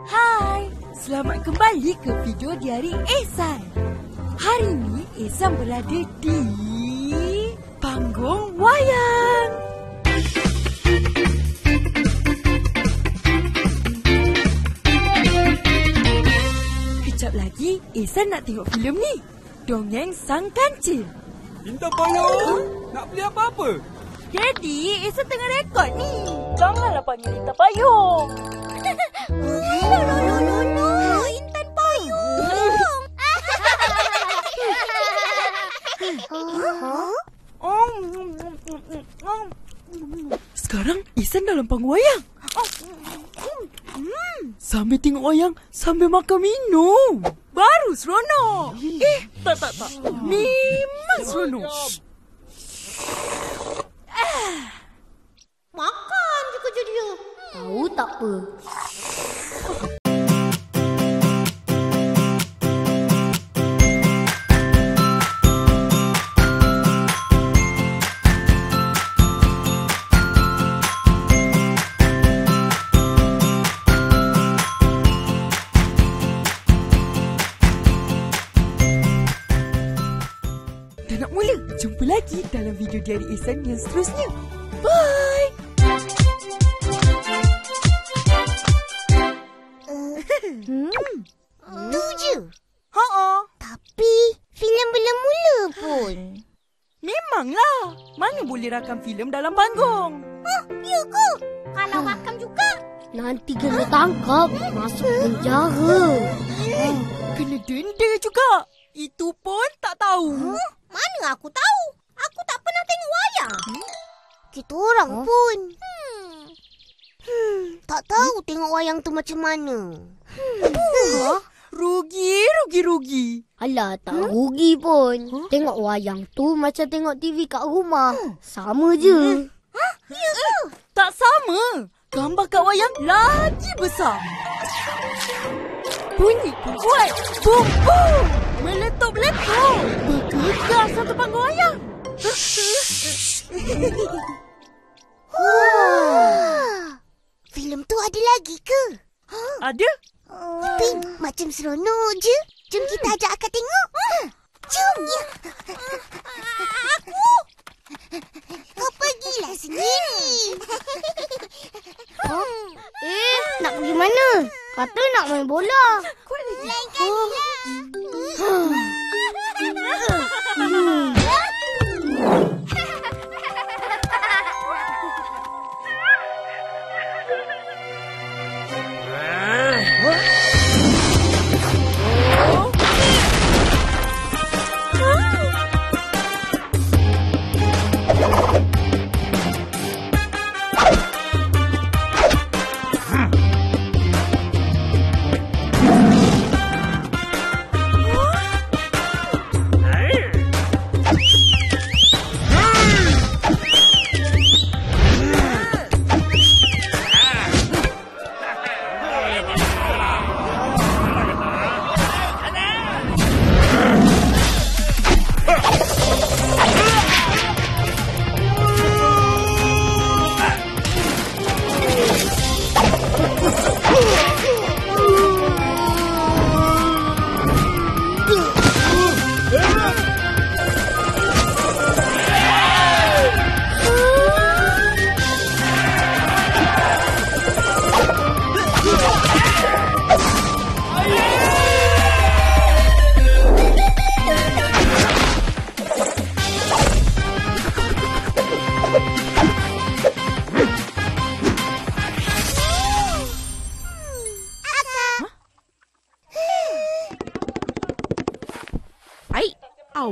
Hai, selamat kembali ke video diari Ehsan. Hari ini Ehsan berada di panggung wayang. Kejap lagi Ehsan nak tengok filem ni. Dongeng Sang Kancil. Bintang payung Nak beli apa-apa? Jadi, Ehsan tengah rekod ni. Janganlah panggil Intan Payung. No, no, no, no, no. Intan payung. huh? Sekarang Ihsan dalam panggung wayang. Sambil tengok wayang, sambil makan minum. Baru seronok. Eh, tak, tak, tak. Memang seronok. Makan je kerja dia. Tahu tak apa. Dah nak mula. Jumpa lagi dalam video diari Ihsan yang seterusnya. Rakam filem dalam panggung? Hah, ya ke? Kalau rakam juga. Nanti kena tangkap masuk penjara. Kena denda juga. Itu pun tak tahu. Huh? Mana aku tahu? Aku tak pernah tengok wayang. Kita orang huh? pun. Hmm. Hmm, tak tahu tengok wayang tu macam mana. Ha? Rugi, rugi, rugi. Alah, tak hmm? rugi pun. Huh? Tengok wayang tu macam tengok TV kat rumah. Sama je. Ha? Ya ke? Tak sama. Gambar kat wayang lagi besar. Bunyi pun kuat. Bum, bum. Meletup-letup. Bergegar satu panggung wayang. Wah. Filem tu ada lagi ke? Ada? Tapi macam seronok je. Jom kita ajak akak tengok. Jom. Ya. Aku. Kau pergilah sendiri. Eh, nak pergi mana? Kata nak main bola. Kuat lagi. Lain kali lah. Baik.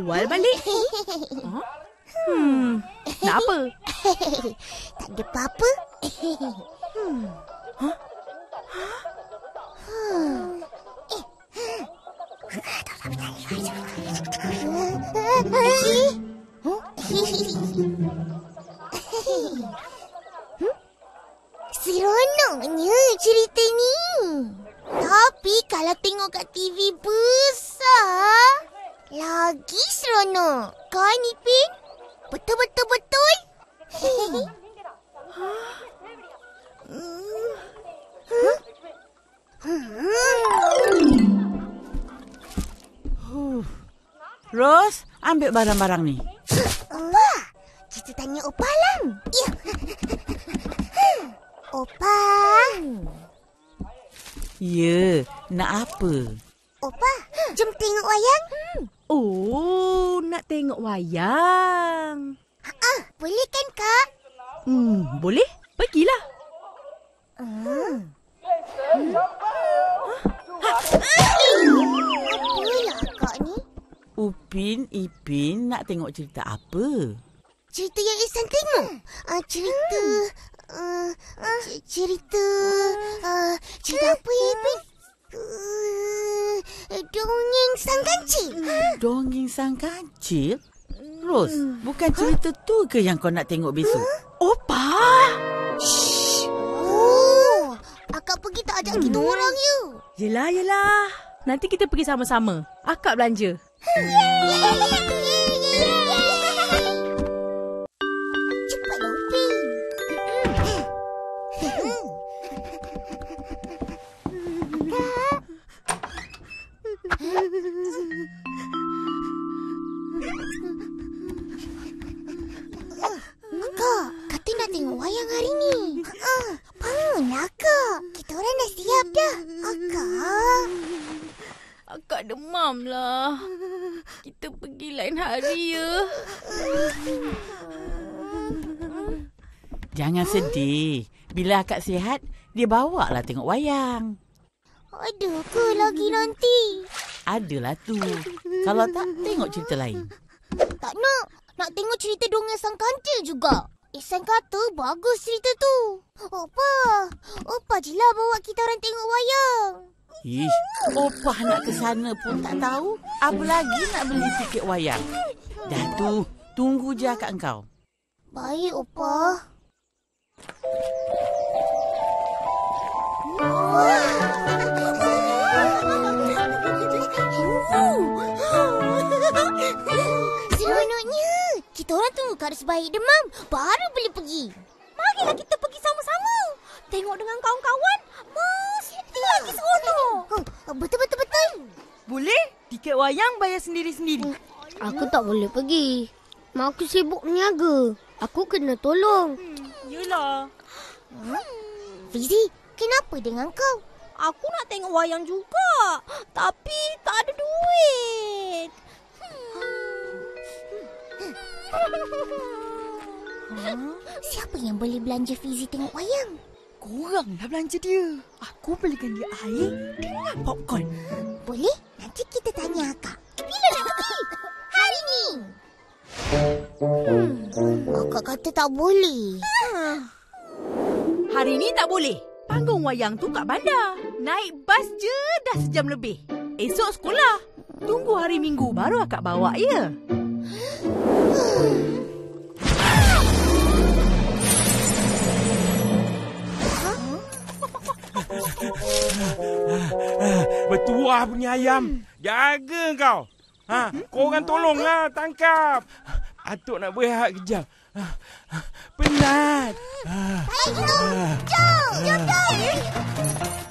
Awal balik. Ha? Hmm. Nak apa? tak ada apa-apa. Seronoknya cerita ni. Tapi kalau tengok kat TV besar, lagi seronok. Kan Ipin? Betul-betul-betul? Ros, ambil barang-barang ni. Opa, kita tanya Opa lang. Ya. Opa. Ya, nak apa? Jom tengok wayang. Oh, nak tengok wayang. Ah, boleh kan, Kak? Hmm, boleh? Pergilah. Apalah Kak ni? Upin, Ipin nak tengok cerita apa? Cerita yang Ihsan tengok. Ah, cerita... Uh, c- cerita... Uh, cerita apa ya, Ipin? Uh, dongeng sang kancil. Dongeng sang kancil? Ros, bukan cerita tu ke yang kau nak tengok besok? Opa! Oh, akak pergi tak ajak kita orang ya? Yelah, yelah. Nanti kita pergi sama-sama. Akak belanja. Cepatlah, siap dah. Akak. Akak demam lah. Kita pergi lain hari ya. Jangan sedih. Bila akak sihat, dia bawa lah tengok wayang. Ada ke lagi nanti? Adalah tu. Kalau tak, tengok cerita lain. Tak nak. Nak tengok cerita dongeng sang kancil juga. Ihsan kata bagus cerita tu. Opa. Opa je lah bawa kita orang tengok wayang. Ish, opah nak ke sana pun tak tahu. Apa lagi nak beli tiket wayang? Dah tu, tunggu je akak engkau. Baik, Opa. Seronoknya. Kita orang tunggu Kak sebaik demam. Baru boleh pergi. Marilah kita pergi sama-sama. Tengok dengan kawan-kawan. Mesti lagi seronok. Oh, betul-betul-betul. Boleh? Tiket wayang bayar sendiri-sendiri. Aku tak boleh pergi. Mak aku sibuk berniaga. Aku kena tolong. Yelah. Fizi, kenapa dengan kau? Aku nak tengok wayang juga. Tapi tak ada duit. Siapa yang boleh belanja Fizi tengok wayang? Korang dah belanja dia. Aku belikan dia air dengan popcorn. Boleh? Nanti kita tanya akak. Bila nak pergi? Hari ni. Hmm, akak kata tak boleh. Hari ni tak boleh. Panggung wayang tu kat bandar. Naik bas je dah sejam lebih. Esok sekolah. Tunggu hari minggu baru akak bawa ya. Bertuah punya ayam. Jaga kau. Ha, korang tolonglah tangkap. Atuk nak berehat kejap. Ha, Penat. Baik itu. Jom, jom, jom.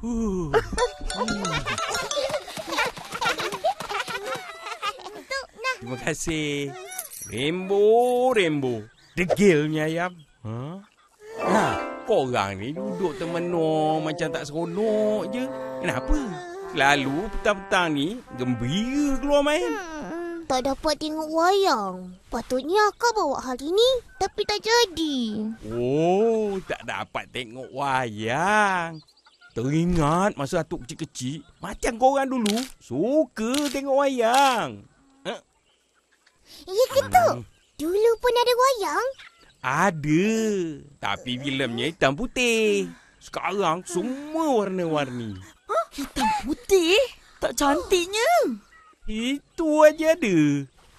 Huh. Terima kasih. Rembo, rembo. Degilnya ayam. Ha? Ha, korang ni duduk termenung macam tak seronok je. Kenapa? Selalu petang-petang ni gembira keluar main. Tak dapat tengok wayang. Patutnya akak bawa hari ni. Tapi tak jadi. Oh, tak dapat tengok wayang. Teringat masa Atuk kecil-kecil, macam korang dulu, suka tengok wayang. Ya ke tu? Dulu pun ada wayang? Ada. Tapi filemnya hitam putih. Sekarang semua warna-warni. Hitam putih? Tak cantiknya. Itu aja ada.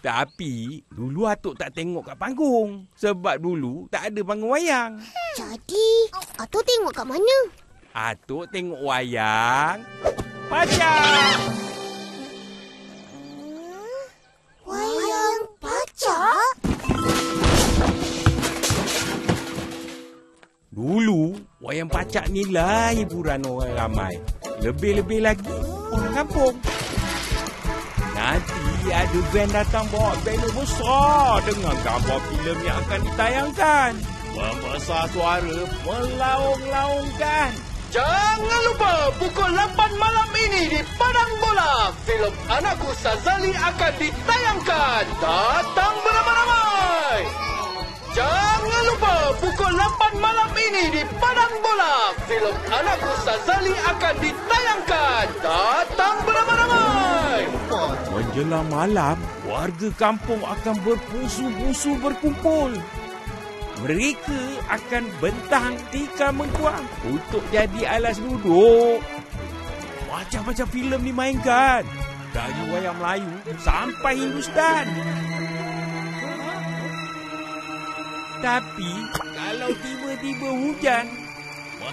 Tapi dulu Atuk tak tengok kat panggung. Sebab dulu tak ada panggung wayang. Jadi, Atuk tengok kat mana? Atuk tengok wayang. Pacak! Wayang pacak? Dulu, wayang pacak ni lah hiburan orang ramai. Lebih-lebih lagi, orang kampung. Nanti ada band datang bawa banner besar dengan gambar filem yang akan ditayangkan. Membesar suara melaung-laungkan. Jangan lupa pukul 8 malam ini di Padang Bola. Filem Anakku Sazali akan ditayangkan. Datang beramai-ramai. Jangan lupa pukul 8 malam ini di Padang Bola. Filem Anakku Sazali akan ditayangkan. Datang beramai-ramai. Menjelang malam, warga kampung akan berpusu-pusu berkumpul. Mereka akan bentang tikar mengkuang untuk jadi alas duduk. Macam-macam filem dimainkan. Dari wayang Melayu sampai Hindustan. Tapi kalau tiba-tiba hujan,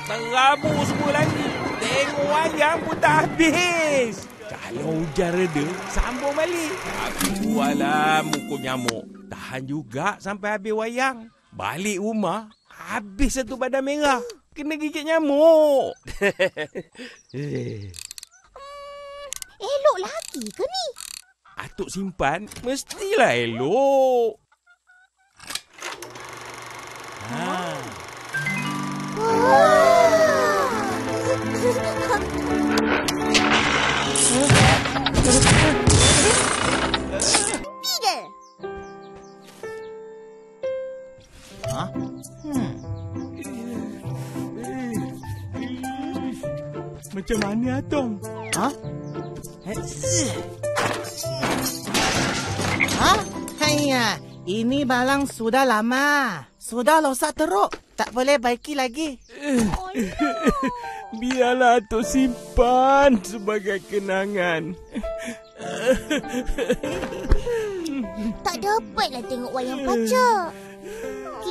terabur semua lagi. Tengok wayang pun tak habis. Kalau hujan reda, sambung balik. Tapi walah mukul nyamuk. Tahan juga sampai habis wayang. Balik rumah, habis satu badan merah. Kena gigit nyamuk. Elok lagi ke ni? Atuk simpan, mestilah elok. Ha. Tiga. Macam mana Atong? Ha? Haiya, ini balang sudah lama. Sudah losak teruk. Tak boleh baiki lagi. Biarlah Atuk simpan sebagai kenangan. Tak dapatlah tengok wayang pacak.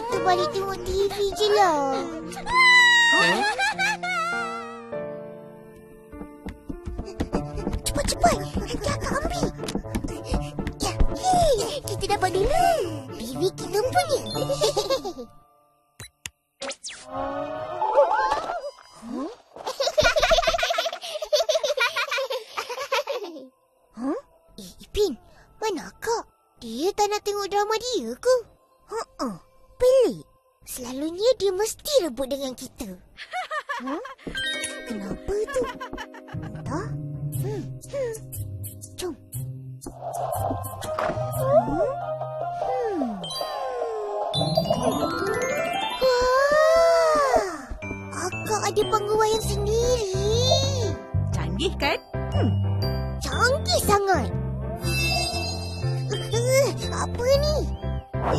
Kita balik tengok TV je lah. Cepat-cepat. Nanti akak ambil. Ya, kita dapat dulu. TV kita punya. Huh? rebut dengan kita. Huh? Kenapa tu? Entah. Hmm. Hmm. Jom. Hmm. Hmm. Wah! Akak ada panggung wayang sendiri. Canggih kan? Canggih sangat. Apa ni?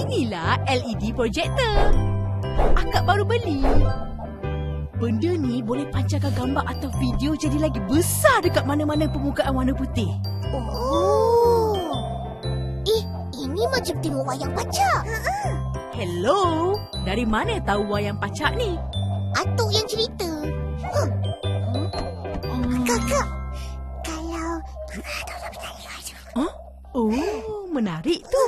Inilah LED projector. Akak baru beli. Benda ni boleh pancarkan gambar atau video jadi lagi besar dekat mana-mana permukaan warna putih. Oh. Eh, ini macam tengok wayang pacak. Hello, dari mana tahu wayang pacak ni? Atuk yang cerita. Huh. Hmm. Kakak, kalau... Huh? Oh, menarik tu.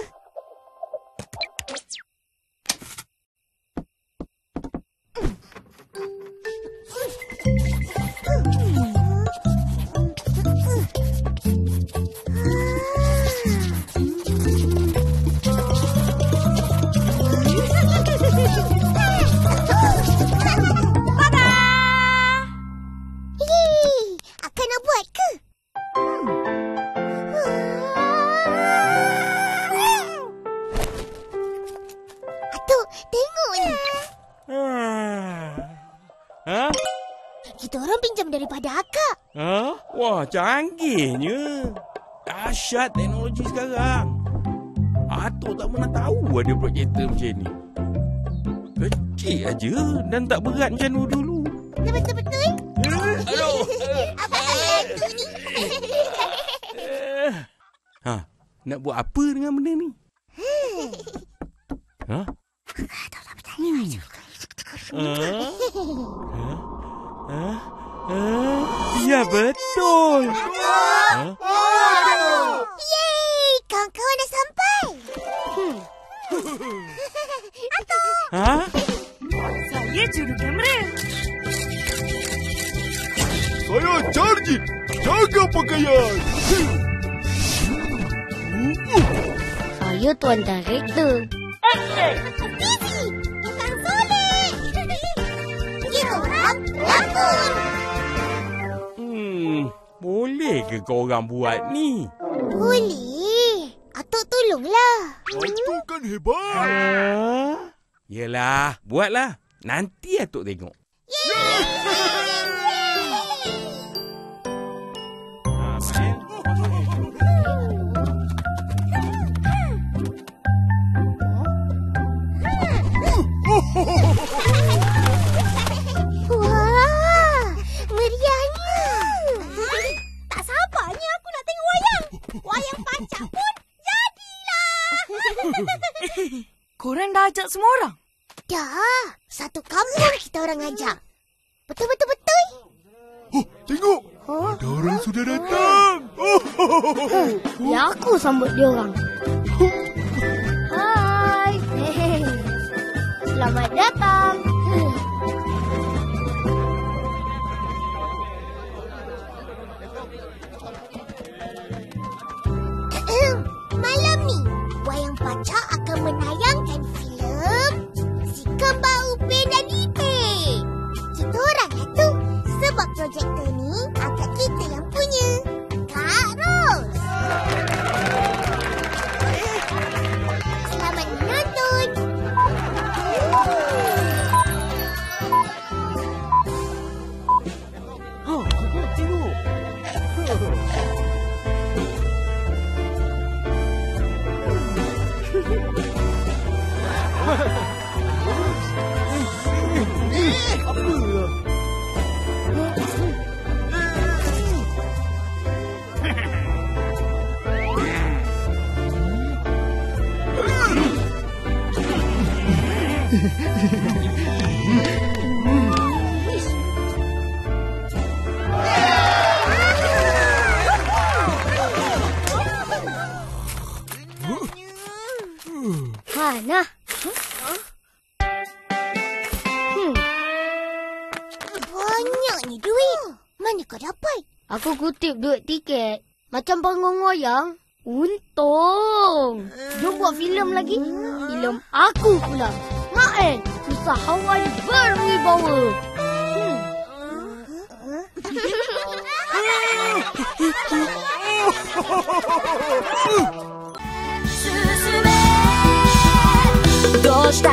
Ha? Wah, canggihnya. Dahsyat teknologi sekarang. Atuk tak pernah tahu ada projektor macam ni. Kecil aja dan tak berat macam dulu-dulu. Betul-betul. Aduh. Apa ni? Ha, nak buat apa dengan benda ni? Ha? Hmm. Ha? Ha? Ha? Ha? Ya betul. Yeay, kawan-kawan dah sampai. Ha? Saya juru kamera. Saya Charjit. Jaga pakaian. Saya tuan director. Tizi, boleh ke kau orang buat ni? Boleh. Atuk tolonglah. Itu kan hebat. Ha? Yelah, buatlah. Nanti Atuk tengok. Main. Wah, Korang dah ajak semua orang? Dah, satu kampung kita orang ajak. Betul-betul-betul. Oh, tengok. Ada orang sudah datang. Ya aku sambut dia orang. Hai. Selamat datang. duit tiket. Macam bangun wayang. Untung. Jom buat filem lagi. Filem aku pula. maen usah Usahawan berwibawa. Hmm. Ghost